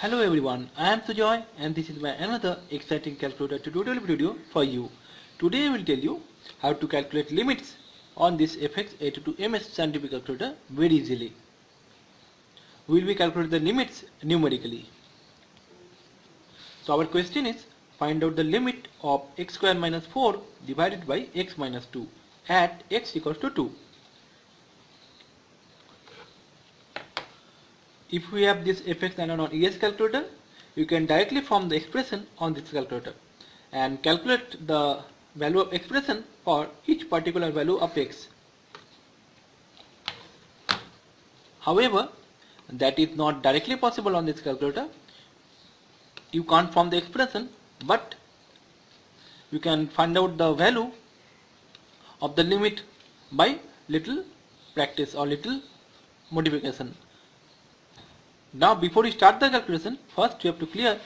Hello everyone, I am Sujoy and this is my another exciting calculator tutorial video for you. Today I will tell you how to calculate limits on this FX82MS scientific calculator very easily. We will be calculating the limits numerically. So our question is find out the limit of x square minus 4 divided by x minus 2 at x equals to 2. If we have this FX991ES calculator, you can directly form the expression on this calculator and calculate the value of expression for each particular value of x. However, that is not directly possible on this calculator. You can't form the expression, but you can find out the value of the limit by little practice or little modification. Now before we start the calculation, first we have to clear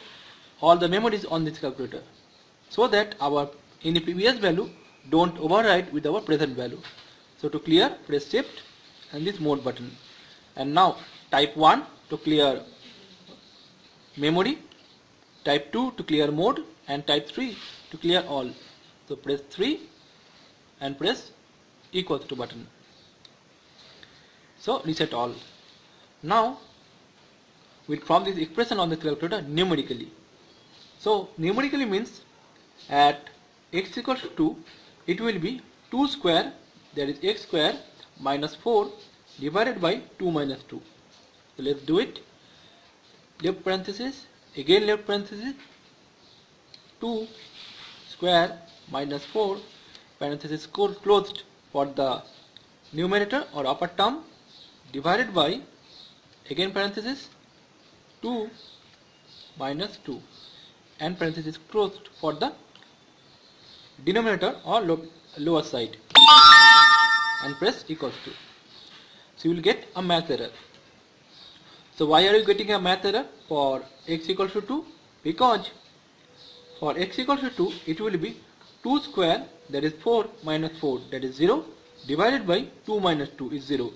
all the memories on this calculator so that our any previous value don't override with our present value. So to clear, press shift and this mode button. And now type 1 to clear memory, type 2 to clear mode and type 3 to clear all. So press 3 and press equals to button. So reset all. Now we'll form this expression on the calculator numerically. So numerically means at x equals to 2 it will be 2 square that is x square minus 4 divided by 2 minus 2. So let's do it. Left parenthesis again left parenthesis 2 square minus 4 parenthesis closed for the numerator or upper term divided by again parenthesis 2 minus 2 and parenthesis closed for the denominator or lower side and press equals to. So you will get a math error. So why are you getting a math error for x equals to 2? Because for x equals to 2 it will be 2 square that is 4 minus 4 that is 0 divided by 2 minus 2 is 0.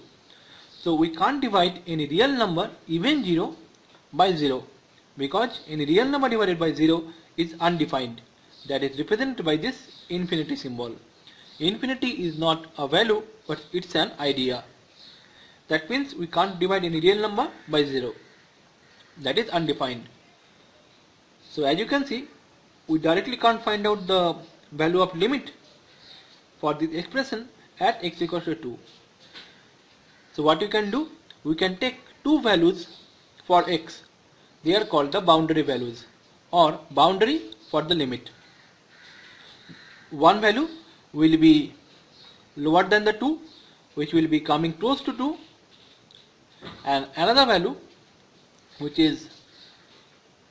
So we can't divide any real number even 0 by 0 because any real number divided by 0 is undefined that is represented by this infinity symbol. Infinity is not a value but it's an idea. That means we can't divide any real number by 0. That is undefined. So as you can see we directly can't find out the value of limit for this expression at x equals to 2. So what you can do? We can take two values for x. They are called the boundary values or boundary for the limit. One value will be lower than the 2 which will be coming close to 2 and another value which is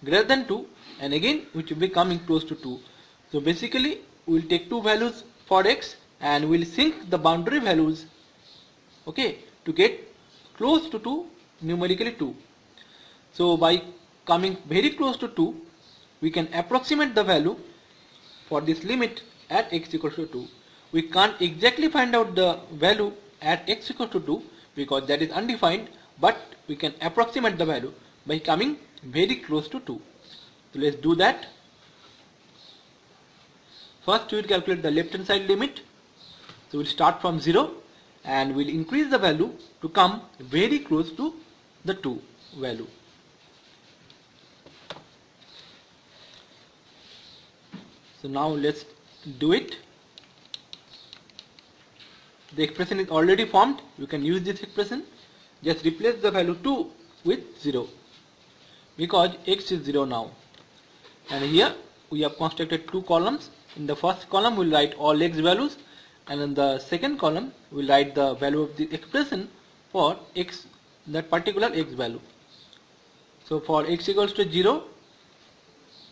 greater than 2 and again which will be coming close to 2. So basically we will take two values for x and we will sync the boundary values okay to get close to 2 numerically 2. So by coming very close to 2 we can approximate the value for this limit at x equals to 2. We can't exactly find out the value at x equals to 2 because that is undefined but we can approximate the value by coming very close to 2. So let's do that. First we will calculate the left hand side limit. So we'll start from 0 and we'll increase the value to come very close to the 2 value. So now let's do it. The expression is already formed. You can use this expression. Just replace the value 2 with 0 because x is 0 now. And here we have constructed two columns. In the first column we'll write all x values and in the second column we'll write the value of the expression for x that particular x value. So for x equals to 0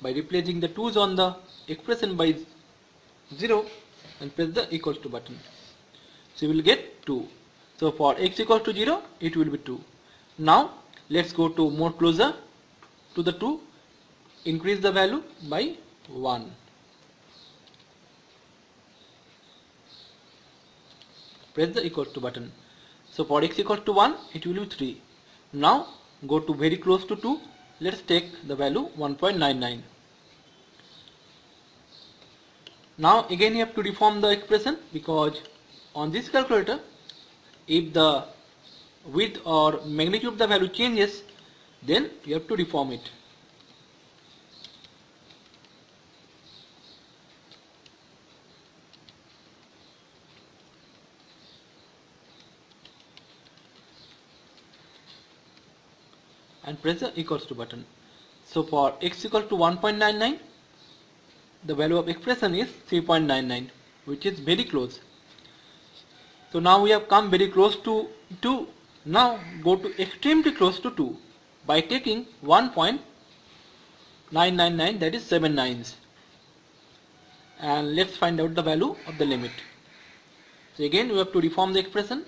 by replacing the 2's on the expression by 0 and press the equals to button. So you will get 2. So for x equals to 0 it will be 2. Now let's go to more closer to the 2 increase the value by 1. Press the equals to button. So for x equals to 1 it will be 3. Now go to very close to 2 let's take the value 1.99 now again you have to reform the expression because on this calculator if the width or magnitude of the value changes then you have to reform it and press the equals to button. So for x equal to 1.99 the value of expression is 3.99 which is very close. So now we have come very close to 2. Now go to extremely close to 2 by taking 1.999 that is 7 nines and let's find out the value of the limit. So again we have to reform the expression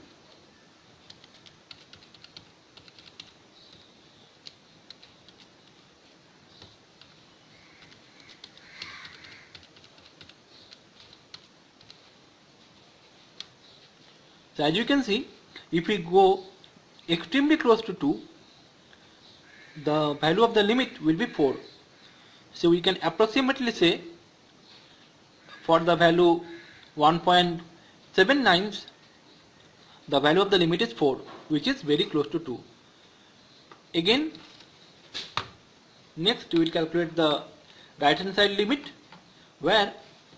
So as you can see, if we go extremely close to 2, the value of the limit will be 4. So we can approximately say for the value 1.79 the value of the limit is 4 which is very close to 2. Again next we will calculate the right hand side limit where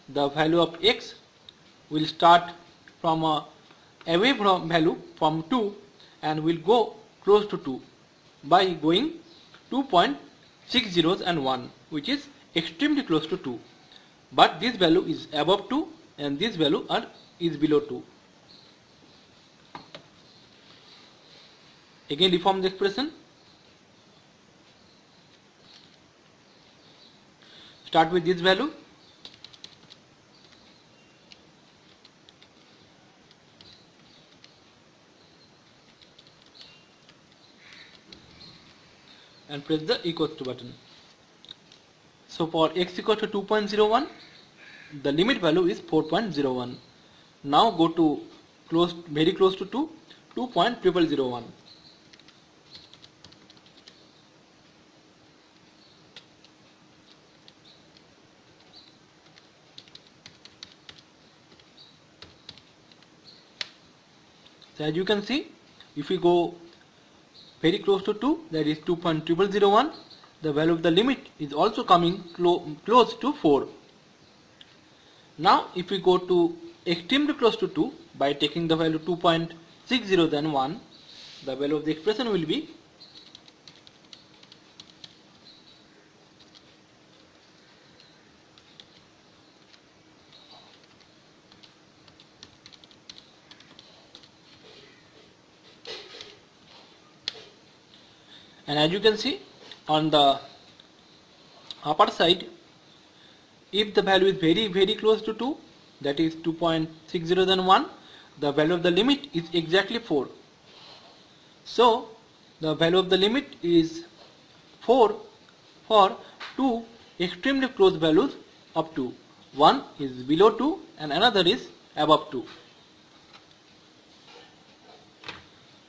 the value of x will start from a away from value from 2 and will go close to 2 by going 2.6 zeros and 1 which is extremely close to 2 but this value is above 2 and this value are, is below 2 again reform the expression. Start with this value and press the equals to button. So for x equal to 2.01 the limit value is 4.01. Now go to close very close to 2 2.0001. So as you can see if we go very close to 2 that is 2.0001 the value of the limit is also coming clo close to 4 now if we go to extremely close to 2 by taking the value 2.60 then 1 the value of the expression will be and as you can see on the upper side if the value is very very close to 2 that is 2.60 then 1 the value of the limit is exactly 4 so the value of the limit is 4 for two extremely close values up to one is below 2 and another is above 2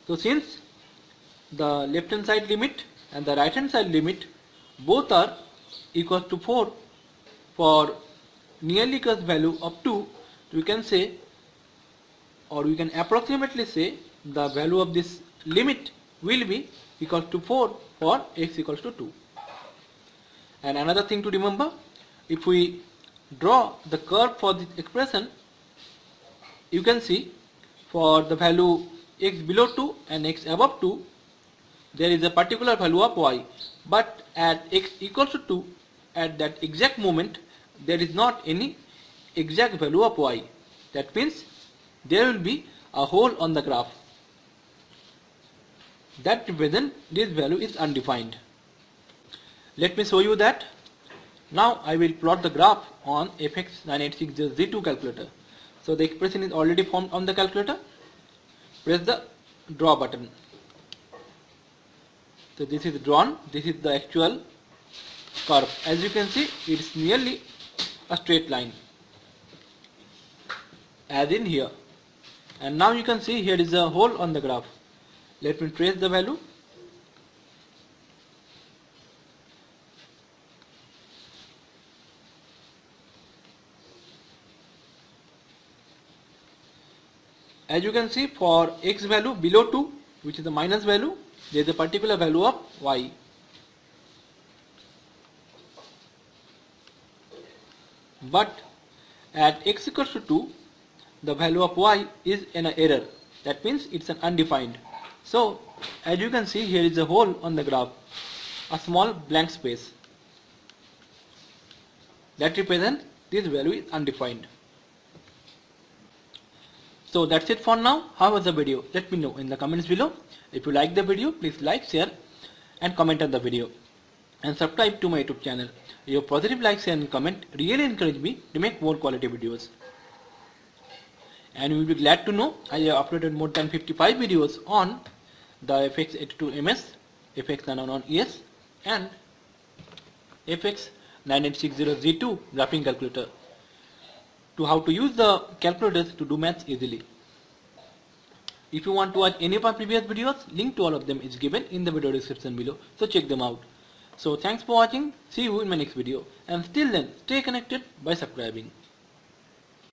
so since the left hand side limit and the right hand side limit both are equal to 4 for nearly close value of 2 we can say or we can approximately say the value of this limit will be equal to 4 for x equals to 2 and another thing to remember if we draw the curve for this expression you can see for the value x below 2 and x above 2 there is a particular value of y but at x equals to 2 at that exact moment there is not any exact value of y. That means there will be a hole on the graph. That represent this value is undefined. Let me show you that. Now I will plot the graph on FX9860GII calculator. So the expression is already formed on the calculator. Press the draw button so this is drawn, this is the actual curve. As you can see, it's nearly a straight line. As in here. And now you can see here is a hole on the graph. Let me trace the value. As you can see for x value below 2 which is the minus value there is a particular value of y. But at x equals to 2 the value of y is an error. That means it's an undefined. So as you can see here is a hole on the graph a small blank space. That represents this value is undefined so that's it for now. How was the video? Let me know in the comments below. If you like the video please like share and comment on the video. And subscribe to my youtube channel. Your positive likes and comment really encourage me to make more quality videos. And you will be glad to know I have uploaded more than 55 videos on the FX82MS, FX991ES and FX9860GII graphing calculator to how to use the calculators to do maths easily. If you want to watch any of my previous videos, link to all of them is given in the video description below, so check them out. So thanks for watching. See you in my next video. And still then, stay connected by subscribing.